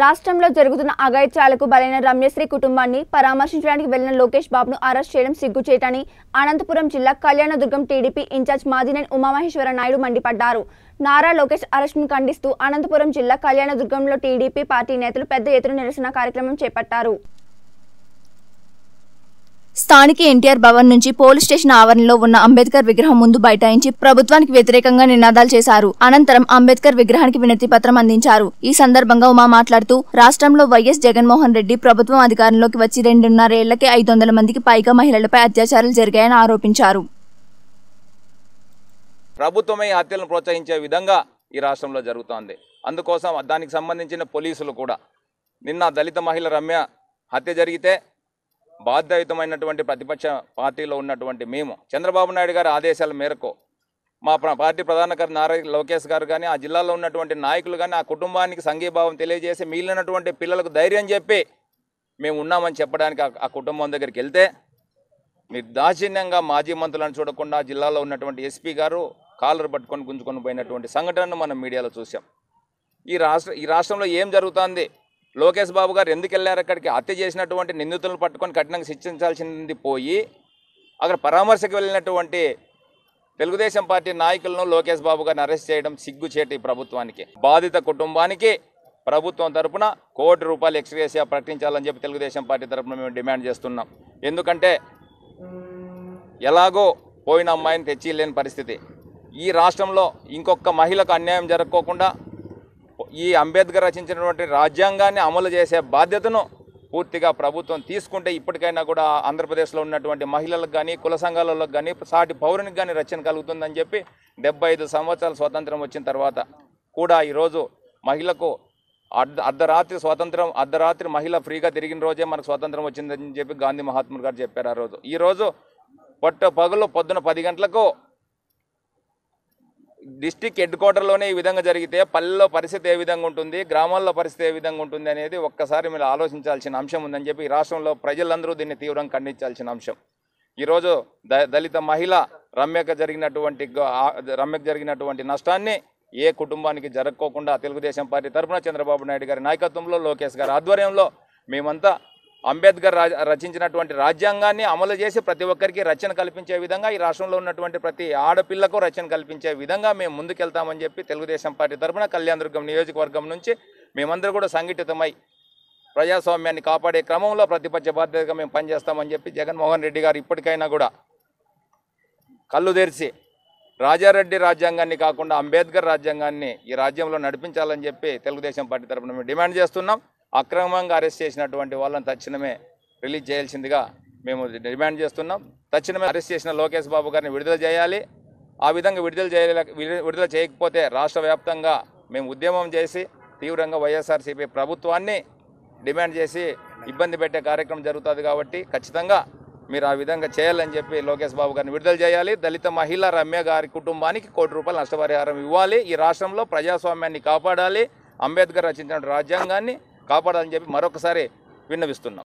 రాష్ట్రంలో జరుగుతున్న అఘాయిత్యాలకు బలైన రమ్యశ్రీ కుటుంబాన్ని పరామర్శించడానికి వెళ్ళిన లోకేష్ బాబును అరెస్ట్ చేయడం సిగ్గుచేటని అనంతపురం జిల్లా కళ్యాణదుర్గం టీడీపీ ఇన్ఛార్జ్ మాదినేని ఉమామహేశ్వర నాయుడు మండిపడ్డారు. నారా లోకేష్ అరెస్టును ఖండిస్తూ అనంతపురం జిల్లా కళ్యాణదుర్గంలో టీడీపీ పార్టీ నేతలు పెద్ద ఎత్తున నిరసన కార్యక్రమం చేపట్టారు. స్థానిక ఎన్టీఆర్ భవన్ నుంచి పోలీస్ స్టేషన్ ఆవరణలో ఉన్న అంబేద్కర్ విగ్రహం ముందు బైఠాయించి ప్రభుత్వానికి వ్యతిరేకంగా నినాదాలు చేశారు. అనంతరం అంబేద్కర్ విగ్రహానికి వినతి పత్రం అందించారు. ఈ సందర్భంగా ఉమా మాట్లాడుతూ రాష్ట్రంలో వైఎస్ జగన్మోహన్ రెడ్డి ప్రభుత్వం అధికారంలోకి వచ్చి రెండున్నరేళ్ళకే ఐదు వందల మందికి పైగా మహిళలపై అత్యాచారాలు జరిగాయని ఆరోపించారు. ప్రభుత్వమే హత్యలను ప్రోత్సహించే విధంగా ఈ రాష్ట్రంలో జరుగుతోంది. అందుకోసం దానికి సంబంధించిన పోలీసులు కూడా నిన్న దళిత మహిళ రమ్య హత్య జరిగితే బాధ్యయుతమైనటువంటి ప్రతిపక్ష పార్టీలో ఉన్నటువంటి మేము చంద్రబాబు నాయుడు గారి ఆదేశాల మేరకు మా ప్ర- పార్టీ ప్రధాన కార్య నారా లోకేష్ గారు కానీ ఆ జిల్లాలో ఉన్నటువంటి నాయకులు కానీ ఆ కుటుంబానికి సంఘీభావం తెలియజేసి మిగిలినటువంటి పిల్లలకు ధైర్యం చెప్పి మేము ఉన్నామని చెప్పడానికి ఆ- ఆ కుటుంబం దగ్గరికి వెళ్తే నిర్దాక్షిణ్యంగా మాజీ మంత్రులను చూడకుండా జిల్లాలో ఉన్నటువంటి ఎస్పీ గారు కాలర్ పట్టుకొని గుంజుకొని పోయినటువంటి సంఘటనను మనం మీడియాలో చూసాం ఈ రాష్ట్ర ఈ రాష్ట్రంలో ఏం జరుగుతోంది? లోకేష్ బాబు గారు ఎందుకు వెళ్ళారు అక్కడికి? హత్య చేసినటువంటి నిందితులను పట్టుకొని కఠినంగా శిక్షించాల్సింది పోయి అక్కడ పరామర్శకు వెళ్ళినటువంటి తెలుగుదేశం పార్టీ నాయకులను లోకేష్ బాబు గారిని అరెస్ట్ చేయడం సిగ్గుచేటి ప్రభుత్వానికి. బాధిత కుటుంబానికి ప్రభుత్వం తరపున కోటి రూపాయలు ఎక్స్గ్రేసియా ప్రకటించాలని చెప్పి తెలుగుదేశం పార్టీ తరపున మేము డిమాండ్ చేస్తున్నాం. ఎందుకంటే ఎలాగో పోయిన అమ్మాయిని తెచ్చి లేని పరిస్థితి. ఈ రాష్ట్రంలో ఇంకొక మహిళకు అన్యాయం జరగకోకుండా ఈ అంబేద్కర్ రచించినటువంటి రాజ్యాంగాన్ని అమలు చేసే బాధ్యతను పూర్తిగా ప్రభుత్వం తీసుకుంటే ఇప్పటికైనా కూడా ఆంధ్రప్రదేశ్లో ఉన్నటువంటి మహిళలకు కానీ కుల సంఘాలలో కానీ సాటి పౌరునికి కానీ రక్షణ కలుగుతుందని చెప్పి డెబ్బై ఐదు సంవత్సరాల స్వాతంత్రం వచ్చిన తర్వాత కూడా ఈరోజు మహిళకు అర్ధ అర్ధరాత్రి స్వాతంత్రం అర్ధరాత్రి మహిళ ఫ్రీగా తిరిగిన రోజే మనకు స్వాతంత్రం వచ్చిందని చెప్పి గాంధీ మహాత్ముడు గారు చెప్పారు ఆ రోజు. ఈరోజు పొట్ట పగులు పొద్దున పది గంటలకు డిస్టిక్ హెడ్ క్వార్టర్లోనే ఈ విధంగా జరిగితే పల్లెల్లో పరిస్థితి ఏ విధంగా ఉంటుంది గ్రామాల్లో పరిస్థితి ఏ విధంగా ఉంటుంది అనేది ఒక్కసారి మీరు ఆలోచించాల్సిన అంశం ఉందని చెప్పి ఈ రాష్ట్రంలో ప్రజలందరూ దీన్ని తీవ్రంగా ఖండించాల్సిన అంశం. ఈరోజు ద దళిత మహిళ రమ్యకు జరిగినటువంటి గ- రమ్యకు జరిగినటువంటి నష్టాన్ని ఏ కుటుంబానికి జరగకోకుండా తెలుగుదేశం పార్టీ తరఫున చంద్రబాబు నాయుడు గారి నాయకత్వంలో లోకేష్ గారి ఆధ్వర్యంలో మేమంతా అంబేద్కర్ రాజ రచించినటువంటి రాజ్యాంగాన్ని అమలు చేసి ప్రతి ఒక్కరికి రచన కల్పించే విధంగా ఈ రాష్ట్రంలో ఉన్నటువంటి ప్రతి ఆడపిల్లకు రచన కల్పించే విధంగా మేము ముందుకెళ్తామని చెప్పి తెలుగుదేశం పార్టీ తరఫున కళ్యాణదుర్గం నియోజకవర్గం నుంచి మేమందరూ కూడా సంఘటితమై ప్రజాస్వామ్యాన్ని కాపాడే క్రమంలో ప్రతిపక్ష బాధ్యతగా మేము పనిచేస్తామని చెప్పి జగన్మోహన్ రెడ్డి గారు ఇప్పటికైనా కూడా కళ్ళు తెరిచి రాజారెడ్డి రాజ్యాంగాన్ని కాకుండా అంబేద్కర్ రాజ్యాంగాన్ని ఈ రాజ్యంలో నడిపించాలని చెప్పి తెలుగుదేశం పార్టీ తరఫున మేము డిమాండ్ చేస్తున్నాం. అక్రమంగా అరెస్ట్ చేసినటువంటి వాళ్ళని తక్షణమే రిలీజ్ చేయాల్సిందిగా మేము డిమాండ్ చేస్తున్నాం. తక్షణమే అరెస్ట్ చేసిన లోకేష్ బాబు గారిని విడుదల చేయాలి. ఆ విధంగా విడుదల చేయలే విడుదల చేయకపోతే రాష్ట్ర వ్యాప్తంగా మేము ఉద్యమం చేసి తీవ్రంగా వైఎస్ఆర్సీపీ ప్రభుత్వాన్ని డిమాండ్ చేసి ఇబ్బంది పెట్టే కార్యక్రమం జరుగుతుంది కాబట్టి ఖచ్చితంగా మీరు ఆ విధంగా చేయాలని చెప్పి లోకేష్ బాబు గారిని విడుదల చేయాలి. దళిత మహిళ రమ్య గారి కుటుంబానికి కోటి రూపాయల నష్టపరిహారం ఇవ్వాలి. ఈ రాష్ట్రంలో ప్రజాస్వామ్యాన్ని కాపాడాలి. అంబేద్కర్ రచించిన రాజ్యాంగాన్ని కాపాడాలని చెప్పి మరొకసారి విన్నవిస్తున్నాం.